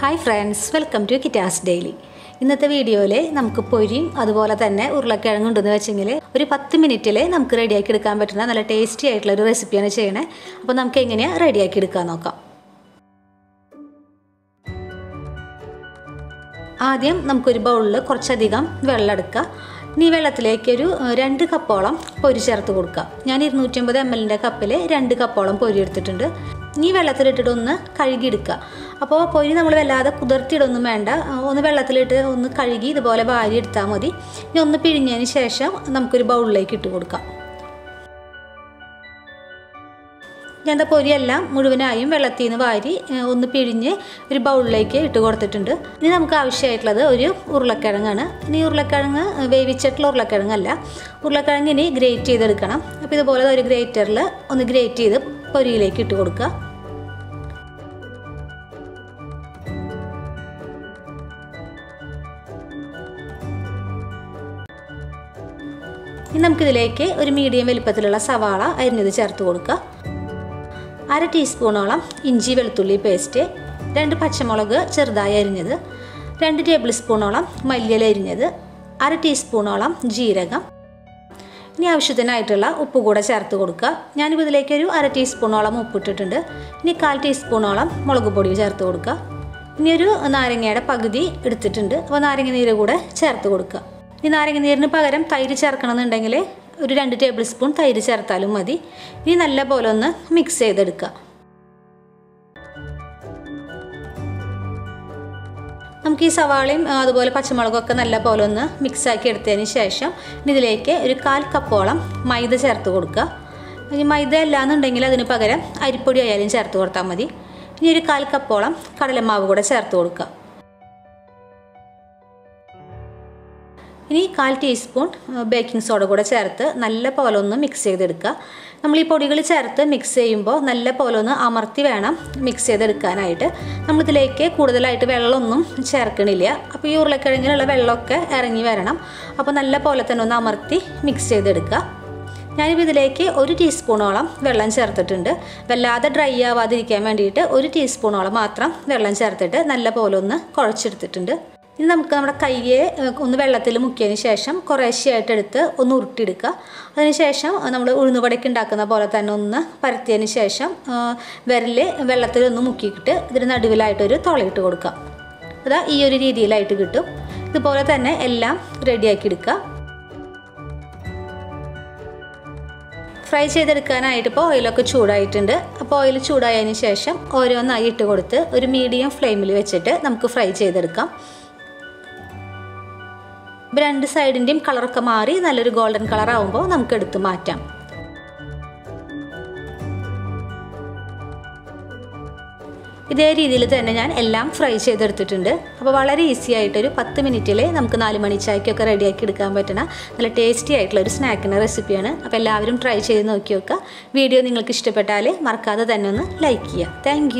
Hi friends welcome to Kittas daily ഇന്നത്തെ വീഡിയോയിൽ നമുക്ക് പൊരിയും അതുപോലെ തന്നെ ഉരുളക്കിഴങ്ങ് ഉണ്ടെന്ന് വെച്ചെങ്കിൽ ഒരു പത്ത് മിനിറ്റിൽ നമുക്ക് റെഡിയാക്കി എടുക്കാൻ പറ്റുന്ന നല്ല ടേസ്റ്റി ആയിട്ടുള്ള ഒരു റെസിപ്പിയാണ് ചെയ്യണേ. അപ്പോൾ നമുക്ക് എങ്ങനെയാണ് റെഡിയാക്കി എടുക്കാൻ നോക്കാം. ആദ്യം നമുക്കൊരു ബൗളിൽ കുറച്ചധികം വെള്ളം എടുക്കുക. ഇനി വെള്ളത്തിലേക്ക് ഒരു രണ്ട് കപ്പോളം പൊരി ചേർത്ത് കൊടുക്കുക. ഞാൻ ഇരുന്നൂറ്റമ്പത് എം എല്ലിന്റെ കപ്പിൽ രണ്ട് കപ്പോളം പൊരി എടുത്തിട്ടുണ്ട്. ഇനി വെള്ളത്തിലിട്ടിട്ട് ഒന്ന് കഴുകിയെടുക്കുക അപ്പോൾ പൊരി നമ്മൾ വല്ലാതെ കുതിർത്തിയിടൊന്നും വേണ്ട. ഒന്ന് വെള്ളത്തിലിട്ട് ഒന്ന് കഴുകി ഇതുപോലെ വാരി എടുത്താൽ മതി. ഇനി ഒന്ന് പിഴിഞ്ഞതിന് ശേഷം നമുക്കൊരു ബൗളിലേക്ക് ഇട്ട് കൊടുക്കാം. ഞാൻ പൊരിയെല്ലാം മുഴുവനായും വെള്ളത്തിൽ നിന്ന് വാരി ഒന്ന് പിഴിഞ്ഞ് ഒരു ബൗളിലേക്ക് ഇട്ട് കൊടുത്തിട്ടുണ്ട്. ഇനി നമുക്ക് ആവശ്യമായിട്ടുള്ളത് ഒരു ഉരുളക്കിഴങ്ങാണ്. ഇനി ഉരുളക്കിഴങ്ങ് വേവിച്ചിട്ടുള്ള ഉരുളക്കിഴങ്ങല്ല. ഉരുളക്കിഴങ്ങ് ഇനി ഗ്രേറ്റ് ചെയ്തെടുക്കണം. അപ്പോൾ ഇതുപോലെ ഒരു ഗ്രേറ്ററിൽ ഒന്ന് ഗ്രേറ്റ് ചെയ്ത് പൊരിയിലേക്ക് ഇട്ട് കൊടുക്കുക. ഇനി നമുക്കിതിലേക്ക് ഒരു മീഡിയം വലിപ്പത്തിലുള്ള സവാള അരിഞ്ഞത് ചേർത്ത് കൊടുക്കുക. അര ടീസ്പൂണോളം ഇഞ്ചി വെളുത്തുള്ളി പേസ്റ്റ് രണ്ട് പച്ചമുളക് ചെറുതായി അരിഞ്ഞത് രണ്ട് ടേബിൾ സ്പൂണോളം മല്ലിയില അരിഞ്ഞത് അര ടീസ്പൂണോളം ജീരകം ഇനി ആവശ്യത്തിനായിട്ടുള്ള ഉപ്പ് കൂടെ ചേർത്ത് കൊടുക്കുക. ഞാനിപ്പോൾ ഇതിലേക്ക് ഒരു അര ടീസ്പൂണോളം ഉപ്പ് ഇട്ടിട്ടുണ്ട് ഇനി കാൽ ടീസ്പൂണോളം മുളക് പൊടി ചേർത്ത് കൊടുക്കുക. ഇനി ഒരു നാരങ്ങയുടെ പകുതി എടുത്തിട്ടുണ്ട്. അപ്പോൾ നാരങ്ങ നീര് കൂടെ ചേർത്ത് കൊടുക്കുക. ഇനി നാരങ്ങ നീരിന് പകരം തൈര് ചേർക്കണമെന്നുണ്ടെങ്കിൽ ഒരു രണ്ട് ടേബിൾ സ്പൂൺ തൈര് ചേർത്താലും മതി. ഇനി നല്ല പോലെ ഒന്ന് മിക്സ് ചെയ്തെടുക്കുക. നമുക്ക് ഈ സവാളയും അതുപോലെ പച്ചമുളകും ഒക്കെ നല്ല പോലെ ഒന്ന് മിക്സാക്കി എടുത്തതിന് ശേഷം ഇതിലേക്ക് ഒരു കാൽ കപ്പോളം മൈദ ചേർത്ത് കൊടുക്കുക. ഇനി മൈദ അല്ലാന്നുണ്ടെങ്കിൽ അതിന് പകരം അരിപ്പൊടി ആയാലും ചേർത്ത് കൊടുത്താൽ മതി. ഇനി ഒരു കാൽ കപ്പോളം കടലമാവ് കൂടെ ചേർത്ത് കൊടുക്കുക. ഇനി കാൽ ടീസ്പൂൺ ബേക്കിംഗ് സോഡ കൂടെ ചേർത്ത് നല്ല പോലെ ഒന്ന് മിക്സ് ചെയ്തെടുക്കുക. നമ്മൾ ഈ പൊടികൾ ചേർത്ത് മിക്സ് ചെയ്യുമ്പോൾ നല്ല പോലെ ഒന്ന് അമർത്തി വേണം മിക്സ് ചെയ്തെടുക്കാനായിട്ട്. നമ്മളിതിലേക്ക് കൂടുതലായിട്ട് വെള്ളമൊന്നും ചേർക്കണില്ല. അപ്പോൾ ഈ ഉരുളക്കിഴങ്ങിലുള്ള വെള്ളമൊക്കെ ഇറങ്ങി വരണം. അപ്പോൾ നല്ല പോലെ തന്നെ ഒന്ന് അമർത്തി മിക്സ് ചെയ്തെടുക്കുക. ഞാനിപ്പോൾ ഇതിലേക്ക് ഒരു ടീസ്പൂണോളം വെള്ളം ചേർത്തിട്ടുണ്ട്. വല്ലാതെ ഡ്രൈ ആവാതിരിക്കാൻ വേണ്ടിയിട്ട് ഒരു ടീസ്പൂണോളം മാത്രം വെള്ളം ചേർത്തിട്ട് നല്ല പോലെ ഒന്ന് കുഴച്ചെടുത്തിട്ടുണ്ട്. ഇനി നമുക്ക് നമ്മുടെ കയ്യെ ഒന്ന് വെള്ളത്തിൽ മുക്കിയതിന് ശേഷം കുറേശ്ശെയായിട്ട് എടുത്ത് ഒന്ന് ഉരുട്ടിയെടുക്കുക. അതിനുശേഷം നമ്മൾ ഉഴുന്നുപടയ്ക്ക് ഉണ്ടാക്കുന്ന പോലെ തന്നെ ഒന്ന് പരത്തിയതിന് ശേഷം വിരൽ വെള്ളത്തിൽ ഒന്ന് മുക്കിയിട്ട് ഇതിന് നടുവിലായിട്ടൊരു തുളയിട്ട് കൊടുക്കുക. അതാ ഈ ഒരു രീതിയിലായിട്ട് കിട്ടും. ഇതുപോലെ തന്നെ എല്ലാം റെഡിയാക്കി എടുക്കുക. ഫ്രൈ ചെയ്തെടുക്കാനായിട്ട് ഇപ്പോൾ ഓയിലൊക്കെ ചൂടായിട്ടുണ്ട്. അപ്പോൾ ഓയിൽ ചൂടായതിന് ശേഷം ഓരോന്നായി ഇട്ട് കൊടുത്ത് ഒരു മീഡിയം ഫ്ലെയിമിൽ വെച്ചിട്ട് നമുക്ക് ഫ്രൈ ചെയ്തെടുക്കാം. രണ്ട് സൈഡിന്റെയും കളറൊക്കെ മാറി നല്ലൊരു ഗോൾഡൻ കളർ ആവുമ്പോൾ നമുക്ക് എടുത്ത് മാറ്റാം. ഇതേ രീതിയിൽ തന്നെ ഞാൻ എല്ലാം ഫ്രൈ ചെയ്തെടുത്തിട്ടുണ്ട്. അപ്പോൾ വളരെ ഈസി ആയിട്ടൊരു പത്ത് മിനിറ്റിൽ നമുക്ക് നാല് മണി റെഡിയാക്കി എടുക്കാൻ പറ്റുന്ന നല്ല ടേസ്റ്റി ആയിട്ടുള്ള ഒരു സ്നാക്കിന്റെ റെസിപ്പിയാണ്. അപ്പോൾ എല്ലാവരും ട്രൈ ചെയ്ത് നോക്കി വീഡിയോ നിങ്ങൾക്ക് ഇഷ്ടപ്പെട്ടാൽ മറക്കാതെ തന്നെ ഒന്ന് ലൈക്ക് ചെയ്യുക. താങ്ക്